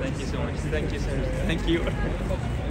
Thank you so much. Thank you, sir. Thank you.